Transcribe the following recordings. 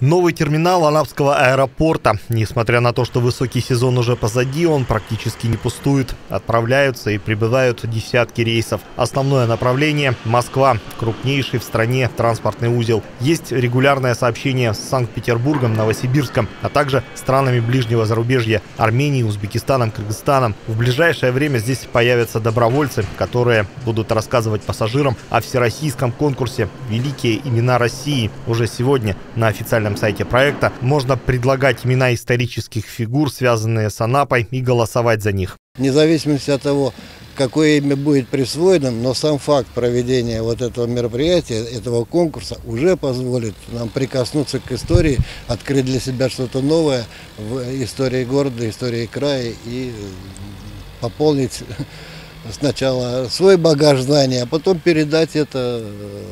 Новый терминал Анапского аэропорта. Несмотря на то, что высокий сезон уже позади, он практически не пустует. Отправляются и прибывают десятки рейсов. Основное направление – Москва, крупнейший в стране транспортный узел. Есть регулярное сообщение с Санкт-Петербургом, Новосибирском, а также странами ближнего зарубежья – Арменией, Узбекистаном, Кыргызстаном. В ближайшее время здесь появятся добровольцы, которые будут рассказывать пассажирам о всероссийском конкурсе «Великие имена России» уже сегодня на официальном официальном сайте проекта можно предлагать имена исторических фигур, связанные с Анапой, и голосовать за них. Вне зависимости от того, какое имя будет присвоено, но сам факт проведения вот этого мероприятия, этого конкурса уже позволит нам прикоснуться к истории, открыть для себя что-то новое в истории города, истории края и пополнить сначала свой багаж знаний, а потом передать это э,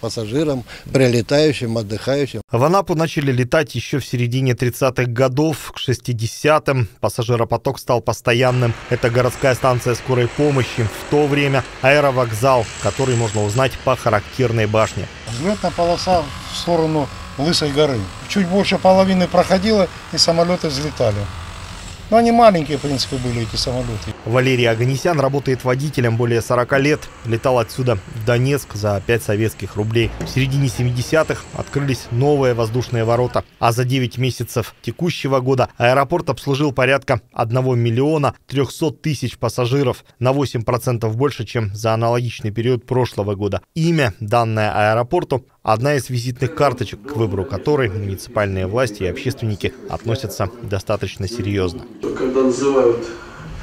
пассажирам, прилетающим, отдыхающим. В Анапу начали летать еще в середине 30-х годов, к 60-м. Пассажиропоток стал постоянным. Это городская станция скорой помощи. В то время аэровокзал, который можно узнать по характерной башне. Взлетная полоса в сторону Лысой горы. Чуть больше половины проходила, и самолеты взлетали. Но они маленькие, в принципе, были эти самолеты. Валерий Аганесян работает водителем более 40 лет. Летал отсюда в Донецк за 5 советских рублей. В середине 70-х открылись новые воздушные ворота. А за 9 месяцев текущего года аэропорт обслужил порядка 1 миллиона 300 тысяч пассажиров. На 8% больше, чем за аналогичный период прошлого года. Имя, данное аэропорту, одна из визитных карточек, к выбору которой муниципальные власти и общественники относятся достаточно серьезно. Когда называют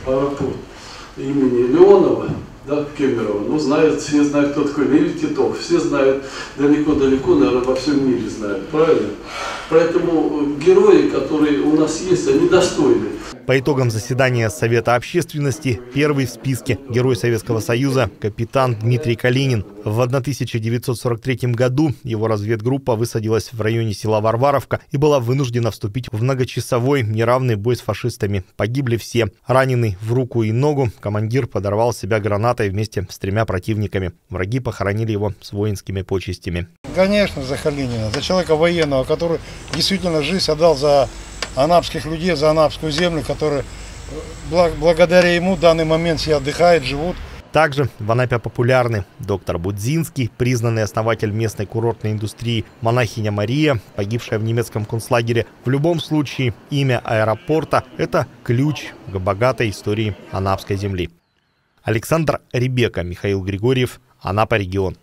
аэропорт имени Леонова, да, Кемерова, ну, знают, все знают, кто такой Леонид Титов, все знают далеко-далеко, наверное, во всем мире знают, правильно? Поэтому герои, которые у нас есть, они достойны. По итогам заседания Совета общественности первый в списке Герой Советского Союза капитан Дмитрий Калинин. В 1943 году его разведгруппа высадилась в районе села Варваровка и была вынуждена вступить в многочасовой неравный бой с фашистами. Погибли все. Раненый в руку и ногу, командир подорвал себя гранатой вместе с тремя противниками. Враги похоронили его с воинскими почестями. Конечно, за Калинина, за человека военного, который действительно жизнь отдал за анапских людей, за анапскую землю, которые благодаря ему в данный момент все отдыхают, живут. Также в Анапе популярны доктор Будзинский, признанный основатель местной курортной индустрии, монахиня Мария, погибшая в немецком концлагере. В любом случае, имя аэропорта – это ключ к богатой истории Анапской земли. Александр Ребека, Михаил Григорьев, Анапа регион.